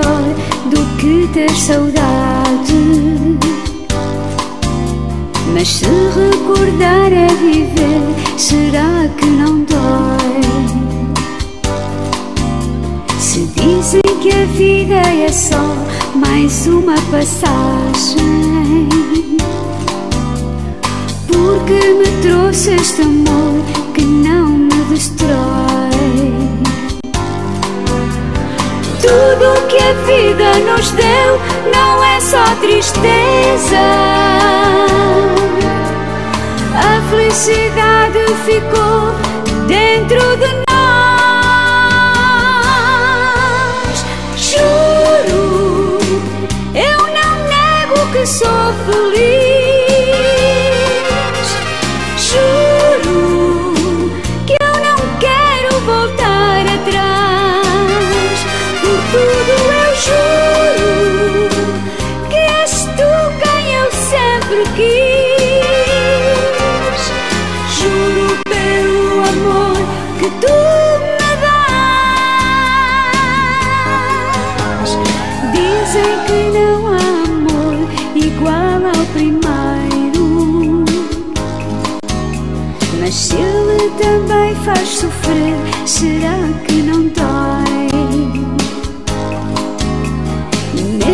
do que ter saudade. Mas se recordar é viver, será que não dói? Se dizem que a vida é só mais uma passagem, porque me trouxe este amor que não me destrói. Tudo que a vida nos deu não é só tristeza. A felicidade ficou dentro de nós. Juro, eu não nego que sou feliz. Mas se ele também faz sofrer, será que não dói?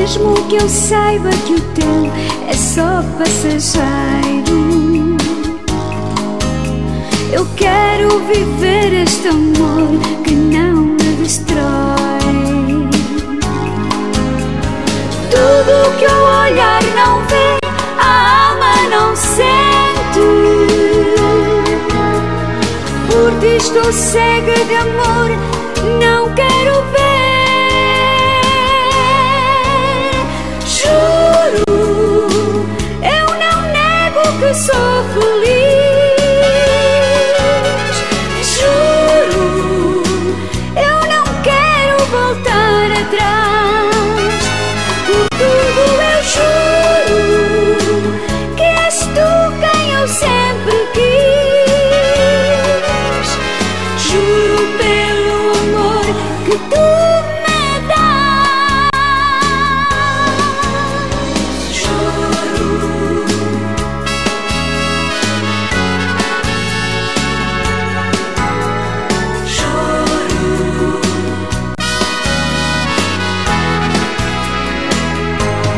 Mesmo que eu saiba que o teu é só passageiro, eu quero viver este amor que não me destrói. Tudo que eu olhar não vê, a alma não sente por ti estou cega de amor, não quero ver. Nego